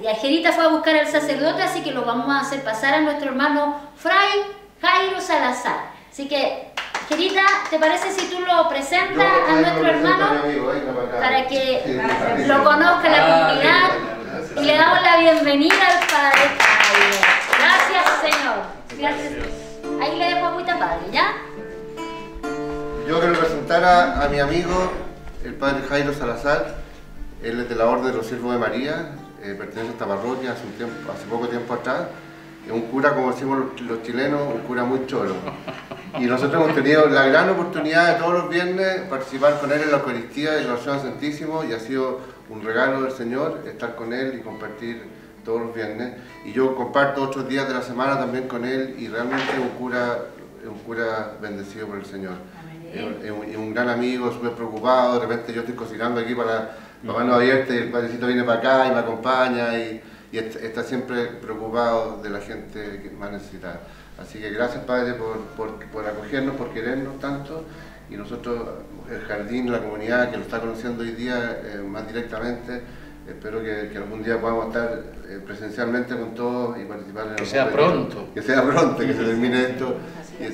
Y Jerita fue a buscar al sacerdote, así que lo vamos a hacer pasar a nuestro hermano Fray Jairo Salazar. Así que, Jerita, ¿te parece si tú lo presentas a nuestro hermano para que lo conozca la ah, comunidad? Y le damos la bienvenida al Padre Jairo. Gracias, Señor. Gracias. Ahí le dejo agüita, Padre, ¿ya? Yo quiero presentar a, a mi amigo, el Padre Jairo Salazar. Él es de la Orden de los Siervos de María, eh, pertenece a esta parroquia hace, un tiempo, hace poco tiempo atrás. Es un cura, como decimos los, chilenos, un cura muy choro. Y nosotros hemos tenido la gran oportunidad de todos los viernes participar con él en la Eucaristía y la oración Santísimo y ha sido un regalo del Señor estar con él y compartir todos los viernes. Y yo comparto otros días de la semana también con él y realmente es un cura, un cura bendecido por el Señor. Es un, un, gran amigo, súper preocupado, de repente yo estoy cocinando aquí para Mamá no abierta y el padrecito viene para acá y me acompaña y, está siempre preocupado de la gente que más necesita. Así que gracias Padre por, por, acogernos, por querernos tanto y nosotros, el jardín, la comunidad que lo está conociendo hoy día eh, más directamente, espero que, algún día podamos estar eh, presencialmente con todos y participar en el Que sea pronto. Que sea pronto, que se termine esto.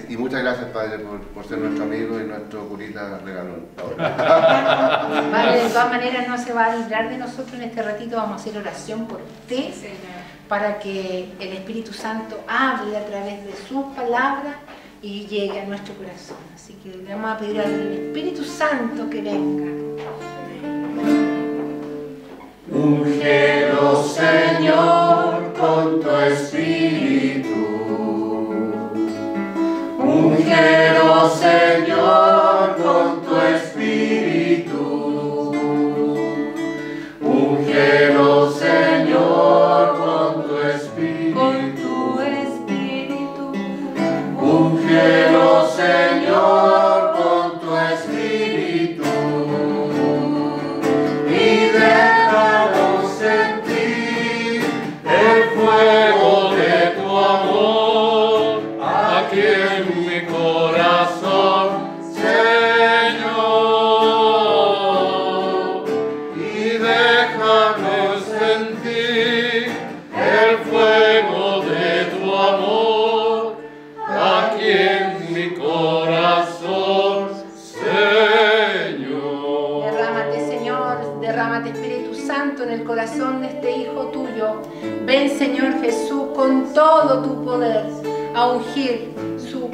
Y, muchas gracias, Padre, por, ser nuestro amigo y nuestro curita regalón. Padre, de todas maneras no se va a librar de nosotros en este ratito, vamos a hacer oración por ti, para que el Espíritu Santo hable a través de sus palabras y llegue a nuestro corazón. Así que le vamos a pedir al Espíritu Santo que venga. Ungelo, Señor, con tu Espíritu. Ungelo, Señor, Ven Señor Jesús con todo tu poder a ungir su,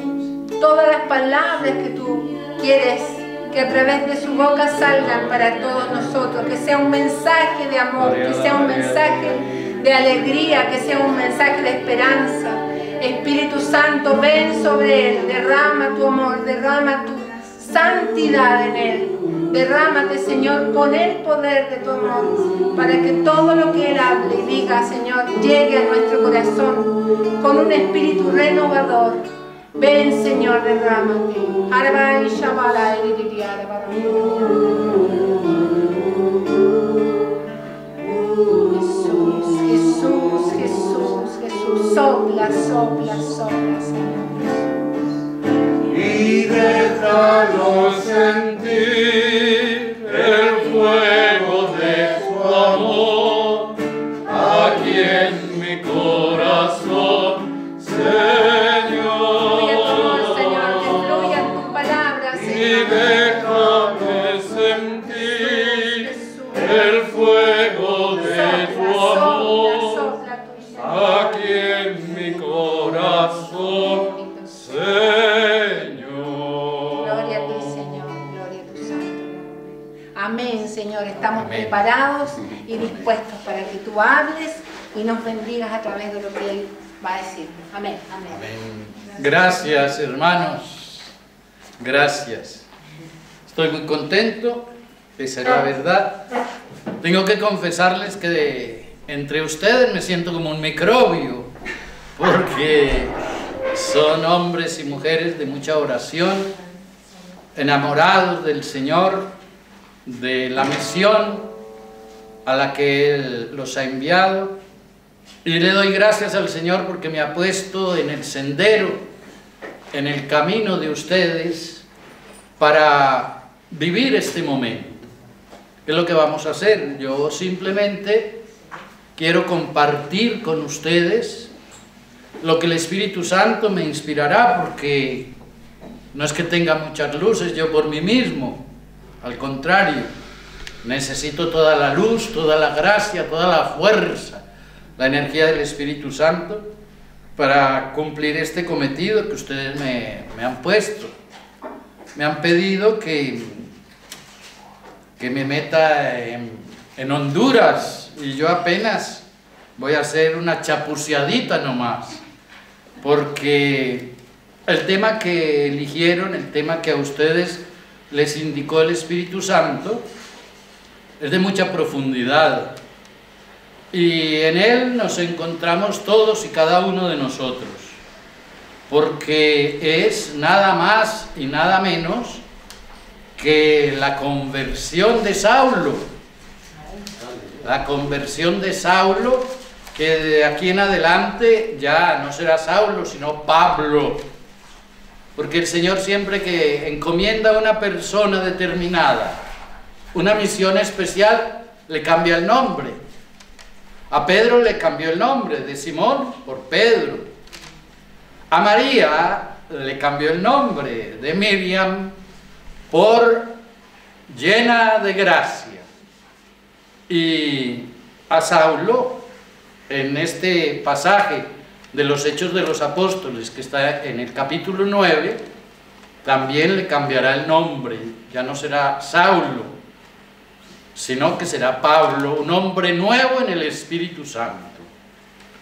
todas las palabras que tú quieres que a través de su boca salgan para todos nosotros, que sea un mensaje de amor, que sea un mensaje de alegría, que sea un mensaje de esperanza. Espíritu Santo, ven sobre él, derrama tu amor, derrama tu santidad en él. Derrámate, Señor, con el poder de tu amor, para que todo lo que Él hable y diga, Señor, llegue a nuestro corazón con un espíritu renovador. Ven, Señor, derrámate. Jesús, Jesús, Jesús, Jesús, sopla, sopla, sopla, Señor y déjalo sentir mi corazón. Señor. Estamos preparados y dispuestos para que tú hables y nos bendigas a través de lo que Él va a decir. Amén. Amén. Gracias, hermanos. Gracias. Estoy muy contento, esa es la verdad. Tengo que confesarles que entre ustedes me siento como un microbio, porque son hombres y mujeres de mucha oración, enamorados del Señor, de la misión a la que Él los ha enviado. Y le doy gracias al Señor porque me ha puesto en el sendero, en el camino de ustedes para vivir este momento. ¿Qué es lo que vamos a hacer? Yo simplemente quiero compartir con ustedes lo que el Espíritu Santo me inspirará, porque no es que tenga muchas luces yo por mí mismo, al contrario, necesito toda la luz, toda la gracia, toda la fuerza, la energía del Espíritu Santo para cumplir este cometido que ustedes me, han puesto. Me han pedido que, que me meta en, Honduras y yo apenas voy a hacer una chapuceadita nomás, porque el tema que eligieron, el tema que a ustedes les indicó el Espíritu Santo, es de mucha profundidad y en él nos encontramos todos y cada uno de nosotros, porque es nada más y nada menos que la conversión de Saulo, la conversión de Saulo, que de aquí en adelante ya no será Saulo, sino Pablo, porque el Señor siempre que encomienda a una persona determinada una misión especial, le cambia el nombre. A Pedro le cambió el nombre de Simón por Pedro. A María le cambió el nombre de Miriam por llena de gracia. Y a Saulo, en este pasaje de los Hechos de los Apóstoles, que está en el capítulo 9, también le cambiará el nombre, ya no será Saulo, sino que será Pablo, un hombre nuevo en el Espíritu Santo.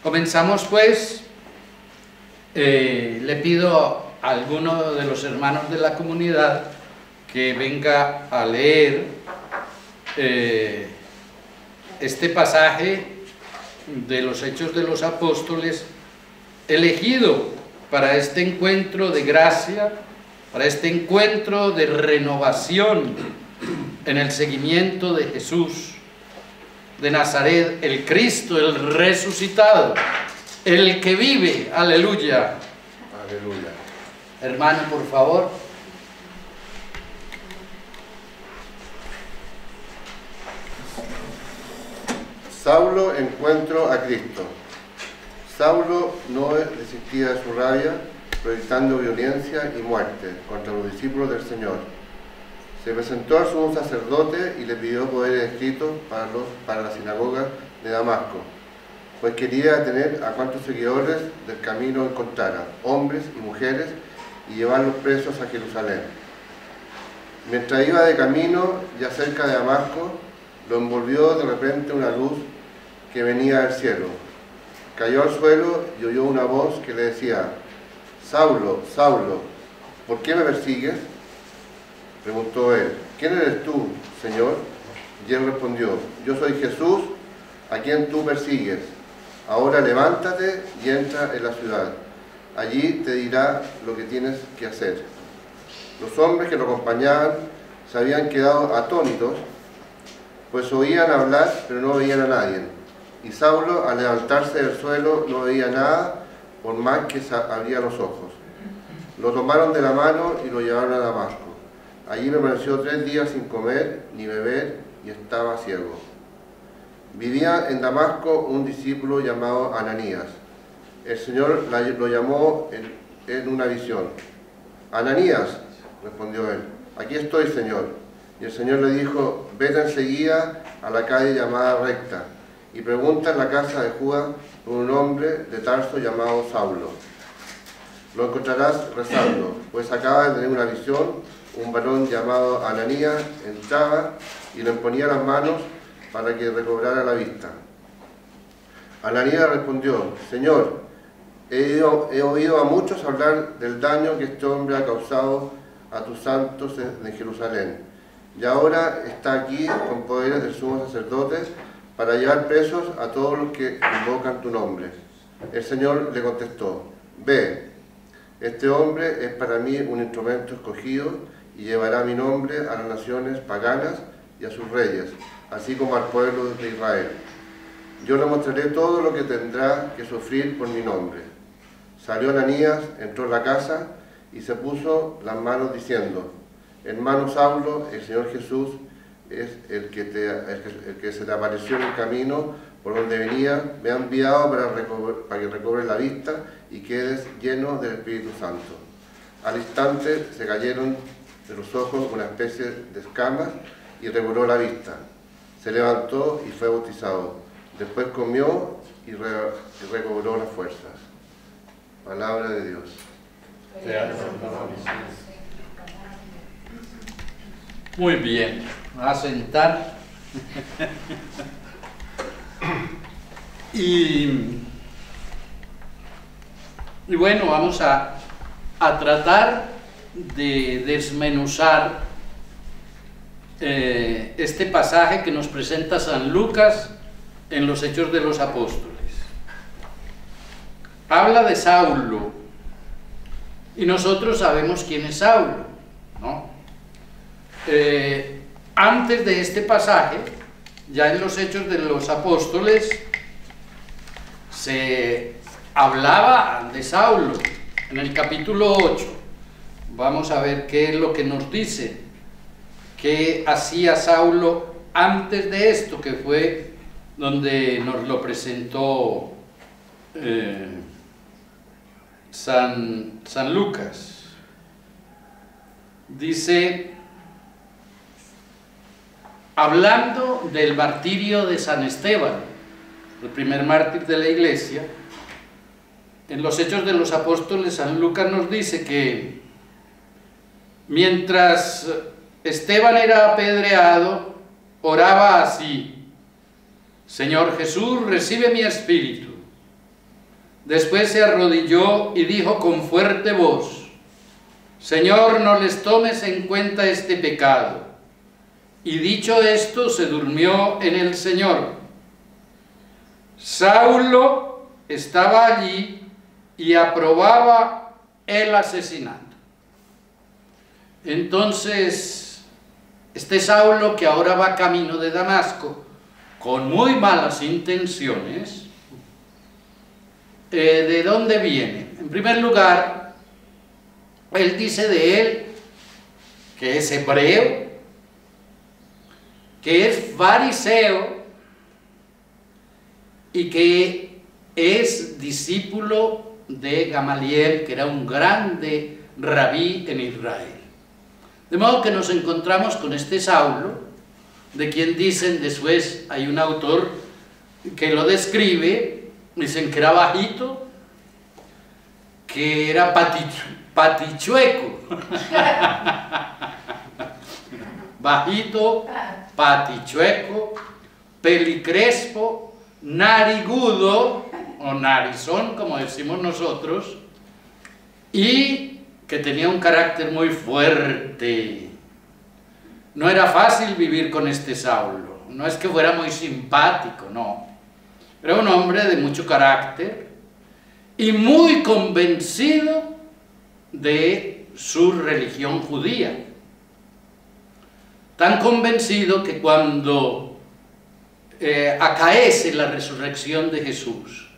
Comenzamos pues, eh, le pido a alguno de los hermanos de la comunidad que venga a leer eh, este pasaje de los Hechos de los Apóstoles elegido para este encuentro de gracia, para este encuentro de renovación en el seguimiento de Jesús de Nazaret, el Cristo, el resucitado, el que vive, aleluya. Aleluya. Hermano, por favor. Saulo encuentro a Cristo. Saulo no desistía de su rabia, proyectando violencia y muerte contra los discípulos del Señor. Se presentó a sumo sacerdote y le pidió poderes escritos para, los, para la sinagoga de Damasco, pues quería tener a cuantos seguidores del camino encontrara, hombres y mujeres, y llevarlos presos a Jerusalén. Mientras iba de camino, ya cerca de Damasco, lo envolvió de repente una luz que venía del cielo Cayó al suelo y oyó una voz que le decía, Saulo, Saulo, ¿por qué me persigues? Preguntó él, ¿quién eres tú, Señor? Y él respondió, yo soy Jesús, a quien tú persigues. Ahora levántate y entra en la ciudad. Allí te dirá lo que tienes que hacer. Los hombres que lo acompañaban se habían quedado atónitos, pues oían hablar, pero no veían a nadie. Y Saulo, al levantarse del suelo, no veía nada, por más que abría los ojos. Lo tomaron de la mano y lo llevaron a Damasco. Allí permaneció tres días sin comer ni beber y estaba ciego. Vivía en Damasco un discípulo llamado Ananías. El Señor lo llamó en, una visión. Ananías, respondió él, aquí estoy, Señor. Y el Señor le dijo, vete enseguida a la calle llamada recta y pregunta en la casa de Judas por un hombre de Tarso llamado Saulo. Lo encontrarás rezando, pues acaba de tener una visión, un varón llamado Ananías entraba y le ponía las manos para que recobrara la vista. Ananías respondió, Señor, he, oído a muchos hablar del daño que este hombre ha causado a tus santos en Jerusalén, y ahora está aquí con poderes del sumo sacerdote para llevar presos a todos los que invocan tu nombre. El Señor le contestó, ve, este hombre es para mí un instrumento escogido y llevará mi nombre a las naciones paganas y a sus reyes, así como al pueblo de Israel. Yo le mostraré todo lo que tendrá que sufrir por mi nombre. Salió Ananías, entró en la casa y se puso las manos diciendo, hermano Saulo, el Señor Jesús es el que, te, el que, se te apareció en el camino por donde venía, me ha enviado para, para que recobres la vista y quedes lleno del Espíritu Santo. Al instante se cayeron de los ojos una especie de escamas y recobró la vista. Se levantó y fue bautizado. Después comió y, recobró las fuerzas. Palabra de Dios. Muy bien, a sentar. y, y bueno, vamos a, a tratar de desmenuzar eh, este pasaje que nos presenta San Lucas en los Hechos de los Apóstoles. Habla de Saulo y nosotros sabemos quién es Saulo, ¿no? Eh, antes de este pasaje, ya en los Hechos de los Apóstoles, se hablaba de Saulo. En el capítulo 8, vamos a ver qué es lo que nos dice qué hacía Saulo antes de esto, que fue donde nos lo presentó eh, San, San Lucas. Dice, hablando del martirio de San Esteban, el primer mártir de la iglesia, en los Hechos de los Apóstoles, San Lucas nos dice que mientras Esteban era apedreado, oraba así, Señor Jesús, recibe mi espíritu. Después se arrodilló y dijo con fuerte voz, Señor, no les tomes en cuenta este pecado. Y dicho esto, se durmió en el Señor. Saulo estaba allí y aprobaba el asesinato. Entonces, este Saulo que ahora va camino de Damasco con muy malas intenciones, eh, ¿de dónde viene? En primer lugar, él dice de él que es hebreo, que es fariseo y que es discípulo de Gamaliel, que era un grande rabí en Israel. De modo que nos encontramos con este Saulo, de quien dicen después, hay un autor que lo describe, dicen que era bajito, que era patichueco, bajito, patichueco, pelicrespo, narigudo, o narizón, como decimos nosotros, y que tenía un carácter muy fuerte. No era fácil vivir con este Saulo, no es que fuera muy simpático, no. Era un hombre de mucho carácter y muy convencido de su religión judía. Tan convencido que cuando eh, acaece la resurrección de Jesús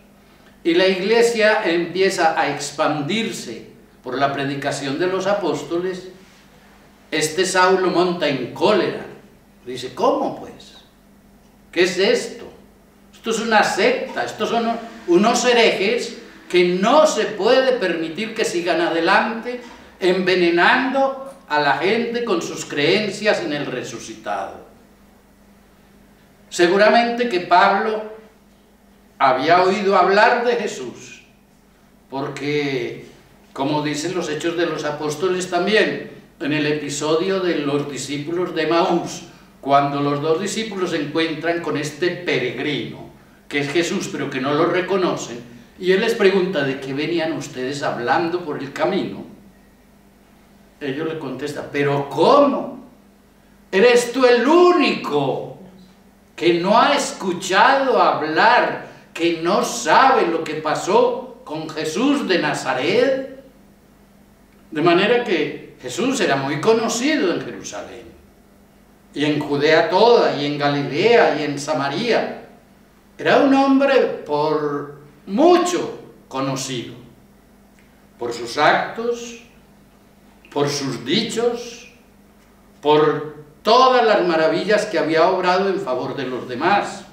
y la iglesia empieza a expandirse por la predicación de los apóstoles, este Saulo monta en cólera. Dice, ¿cómo pues? ¿Qué es esto? Esto es una secta, estos son unos herejes que no se puede permitir que sigan adelante envenenando a la gente con sus creencias en el resucitado. Seguramente que Pablo había oído hablar de Jesús, porque como dicen los hechos de los apóstoles también, en el episodio de los discípulos de Maús, cuando los dos discípulos se encuentran con este peregrino, que es Jesús, pero que no lo reconocen, y él les pregunta de qué venían ustedes hablando por el camino. Ellos le contestan, pero ¿cómo? ¿Eres tú el único que no ha escuchado hablar, que no sabe lo que pasó con Jesús de Nazaret? De manera que Jesús era muy conocido en Jerusalén, y en Judea toda, y en Galilea, y en Samaria. Era un hombre por mucho conocido, por sus actos, por sus dichos, por todas las maravillas que había obrado en favor de los demás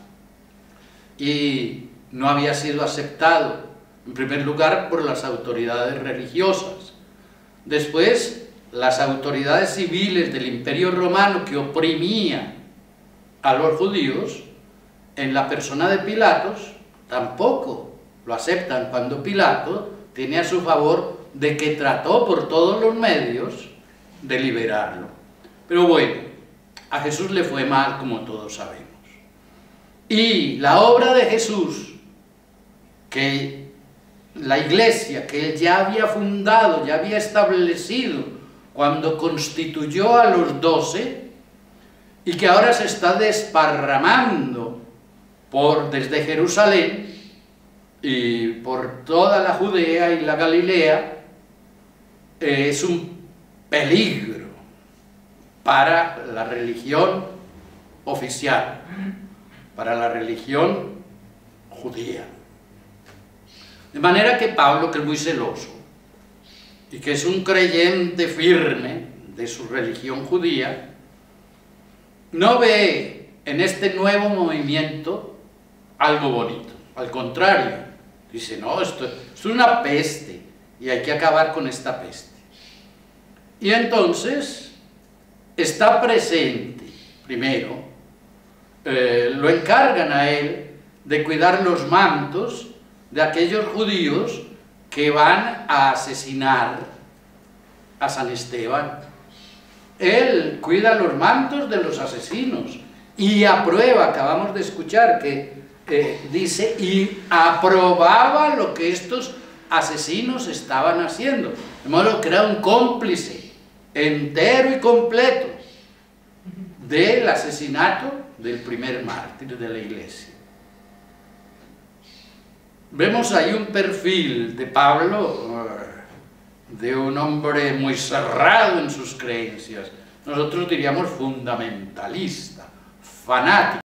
y no había sido aceptado, en primer lugar por las autoridades religiosas, después las autoridades civiles del imperio romano que oprimían a los judíos, en la persona de Pilatos, tampoco lo aceptan cuando Pilato tiene a su favor de que trató por todos los medios de liberarlo. Pero bueno, a Jesús le fue mal como todos sabemos. Y la obra de Jesús, que la iglesia que él ya había fundado, ya había establecido, cuando constituyó a los doce, y que ahora se está desparramando por, desde Jerusalén y por toda la Judea y la Galilea, eh, es un peligro para la religión oficial, para la religión judía. De manera que Pablo, que es muy celoso y que es un creyente firme de su religión judía, no ve en este nuevo movimiento algo bonito. Al contrario, dice, no, esto, es una peste y hay que acabar con esta peste. Y entonces está presente, primero, eh, lo encargan a él de cuidar los mantos de aquellos judíos que van a asesinar a San Esteban. Él cuida los mantos de los asesinos y aprueba, acabamos de escuchar que eh, dice, y aprobaba lo que estos asesinos estaban haciendo. De modo que era un cómplice entero y completo del asesinato del primer mártir de la iglesia. Vemos ahí un perfil de Pablo, de un hombre muy cerrado en sus creencias, nosotros diríamos fundamentalista, fanático.